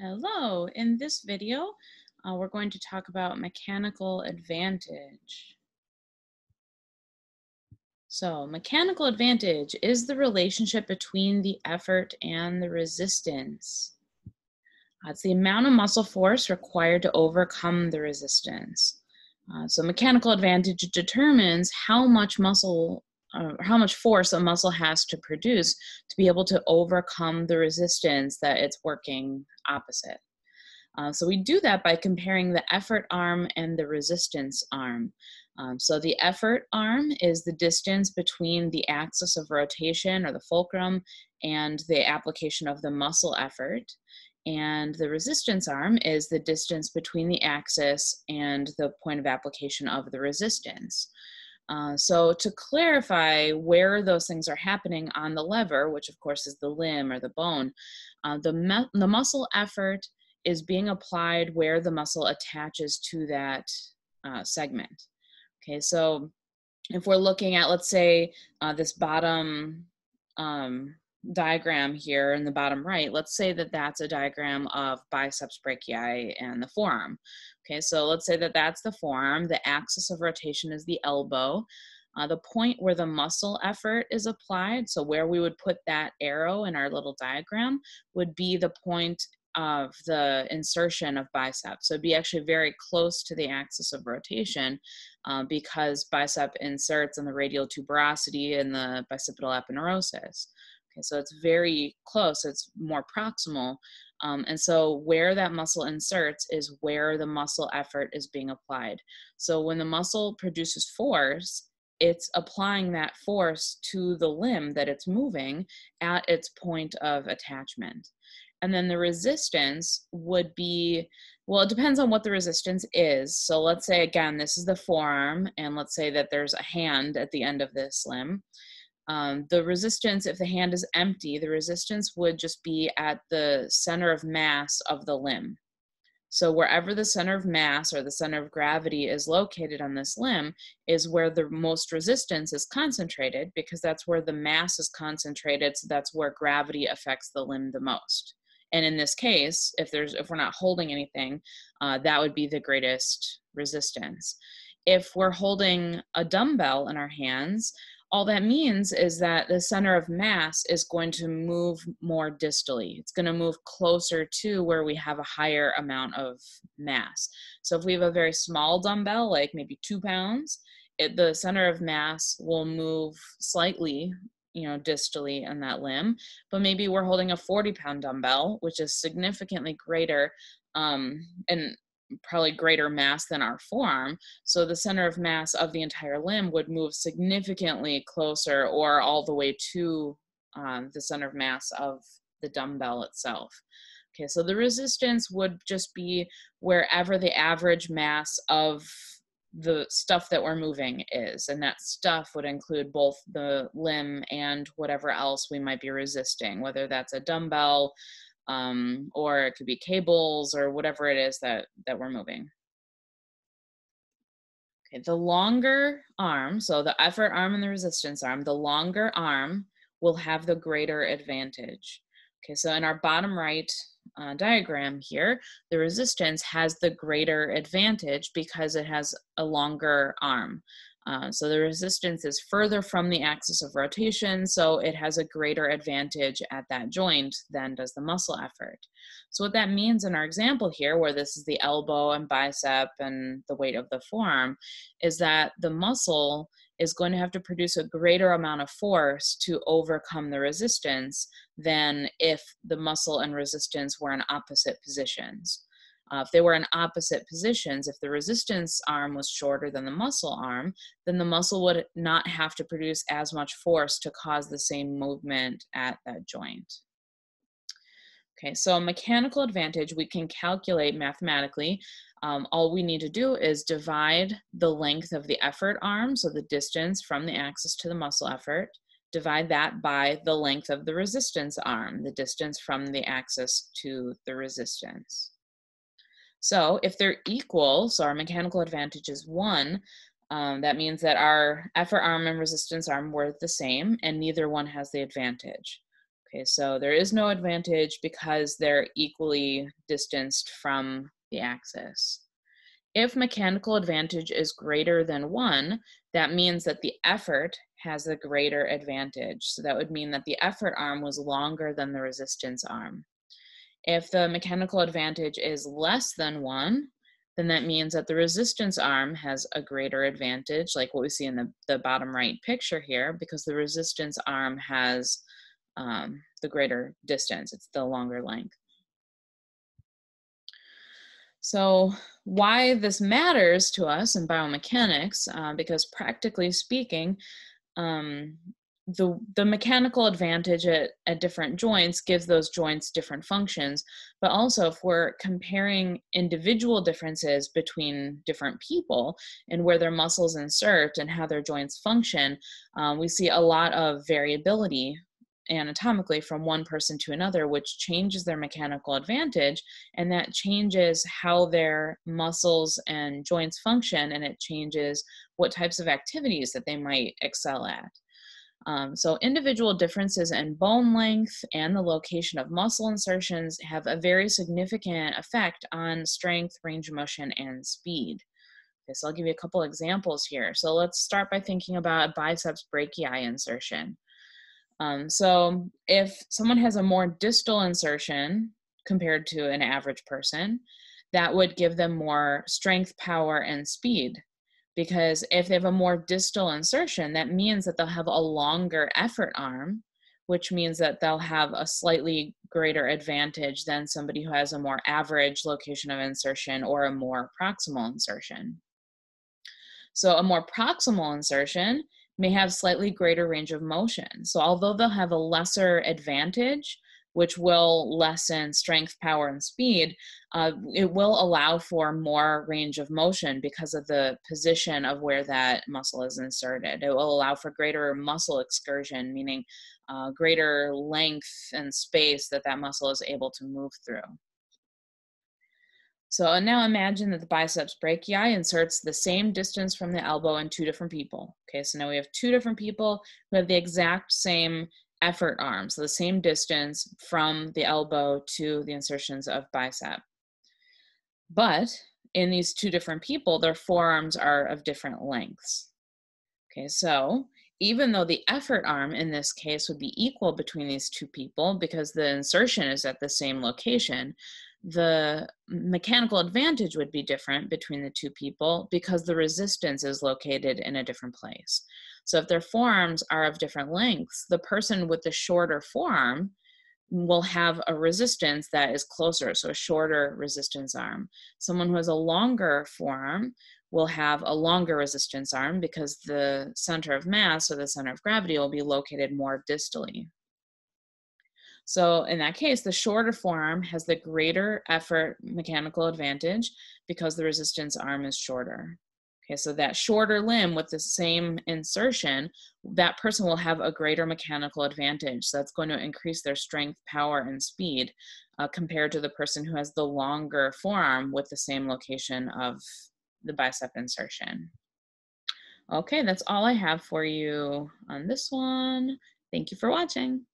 Hello, in this video, uh, we're going to talk about mechanical advantage. So mechanical advantage is the relationship between the effort and the resistance. Uh, it's the amount of muscle force required to overcome the resistance. Uh, so mechanical advantage determines how much muscle uh, how much force a muscle has to produce to be able to overcome the resistance that it's working opposite. Uh, so we do that by comparing the effort arm and the resistance arm. Um, so the effort arm is the distance between the axis of rotation or the fulcrum and the application of the muscle effort. And the resistance arm is the distance between the axis and the point of application of the resistance. Uh, so to clarify where those things are happening on the lever, which of course is the limb or the bone, uh, the, the muscle effort is being applied where the muscle attaches to that uh, segment. Okay, so if we're looking at, let's say, uh, this bottom um, diagram here in the bottom right, let's say that that's a diagram of biceps brachii and the forearm. Okay, so let's say that that's the forearm. The axis of rotation is the elbow. Uh, the point where the muscle effort is applied, so where we would put that arrow in our little diagram, would be the point of the insertion of biceps. So it'd be actually very close to the axis of rotation uh, because bicep inserts in the radial tuberosity and the bicipital aponeurosis. So it's very close, it's more proximal. Um, and so where that muscle inserts is where the muscle effort is being applied. So when the muscle produces force, it's applying that force to the limb that it's moving at its point of attachment. And then the resistance would be, well, it depends on what the resistance is. So let's say, again, this is the forearm, and let's say that there's a hand at the end of this limb. Um, the resistance, if the hand is empty, the resistance would just be at the center of mass of the limb. So wherever the center of mass or the center of gravity is located on this limb is where the most resistance is concentrated because that's where the mass is concentrated. So that's where gravity affects the limb the most. And in this case, if there's if we're not holding anything, uh, that would be the greatest resistance. If we're holding a dumbbell in our hands, all that means is that the center of mass is going to move more distally. It's going to move closer to where we have a higher amount of mass. So if we have a very small dumbbell, like maybe two pounds, it, the center of mass will move slightly you know distally in that limb but maybe we're holding a 40 pound dumbbell which is significantly greater um, and probably greater mass than our forearm. So the center of mass of the entire limb would move significantly closer or all the way to um, the center of mass of the dumbbell itself. Okay, so the resistance would just be wherever the average mass of the stuff that we're moving is. And that stuff would include both the limb and whatever else we might be resisting, whether that's a dumbbell, um, or it could be cables or whatever it is that, that we're moving. Okay, the longer arm, so the effort arm and the resistance arm, the longer arm will have the greater advantage. Okay, so in our bottom right uh, diagram here, the resistance has the greater advantage because it has a longer arm. Uh, so the resistance is further from the axis of rotation, so it has a greater advantage at that joint than does the muscle effort. So what that means in our example here, where this is the elbow and bicep and the weight of the forearm, is that the muscle is going to have to produce a greater amount of force to overcome the resistance than if the muscle and resistance were in opposite positions. Uh, if they were in opposite positions, if the resistance arm was shorter than the muscle arm, then the muscle would not have to produce as much force to cause the same movement at that joint. Okay, so a mechanical advantage we can calculate mathematically. Um, all we need to do is divide the length of the effort arm, so the distance from the axis to the muscle effort, divide that by the length of the resistance arm, the distance from the axis to the resistance. So if they're equal, so our mechanical advantage is one, um, that means that our effort arm and resistance arm were the same and neither one has the advantage. Okay, so there is no advantage because they're equally distanced from the axis. If mechanical advantage is greater than one, that means that the effort has a greater advantage. So that would mean that the effort arm was longer than the resistance arm. If the mechanical advantage is less than one, then that means that the resistance arm has a greater advantage, like what we see in the, the bottom right picture here, because the resistance arm has um, the greater distance, it's the longer length. So why this matters to us in biomechanics, uh, because practically speaking, um, the, the mechanical advantage at, at different joints gives those joints different functions. But also, if we're comparing individual differences between different people and where their muscles insert and how their joints function, um, we see a lot of variability anatomically from one person to another, which changes their mechanical advantage, and that changes how their muscles and joints function, and it changes what types of activities that they might excel at. Um, so individual differences in bone length and the location of muscle insertions have a very significant effect on strength, range of motion, and speed. Okay, so I'll give you a couple examples here. So let's start by thinking about biceps brachii insertion. Um, so if someone has a more distal insertion compared to an average person, that would give them more strength, power, and speed. Because if they have a more distal insertion, that means that they'll have a longer effort arm, which means that they'll have a slightly greater advantage than somebody who has a more average location of insertion or a more proximal insertion. So a more proximal insertion may have slightly greater range of motion. So although they'll have a lesser advantage, which will lessen strength, power, and speed, uh, it will allow for more range of motion because of the position of where that muscle is inserted. It will allow for greater muscle excursion, meaning uh, greater length and space that that muscle is able to move through. So now imagine that the biceps brachii inserts the same distance from the elbow in two different people. Okay, so now we have two different people who have the exact same effort arm, so the same distance from the elbow to the insertions of bicep. But in these two different people, their forearms are of different lengths. Okay, so even though the effort arm in this case would be equal between these two people because the insertion is at the same location, the mechanical advantage would be different between the two people because the resistance is located in a different place. So if their forearms are of different lengths, the person with the shorter forearm will have a resistance that is closer, so a shorter resistance arm. Someone who has a longer forearm will have a longer resistance arm because the center of mass or the center of gravity will be located more distally. So in that case, the shorter forearm has the greater effort mechanical advantage because the resistance arm is shorter. Okay, so that shorter limb with the same insertion, that person will have a greater mechanical advantage. So that's going to increase their strength, power, and speed uh, compared to the person who has the longer forearm with the same location of the bicep insertion. Okay, that's all I have for you on this one. Thank you for watching.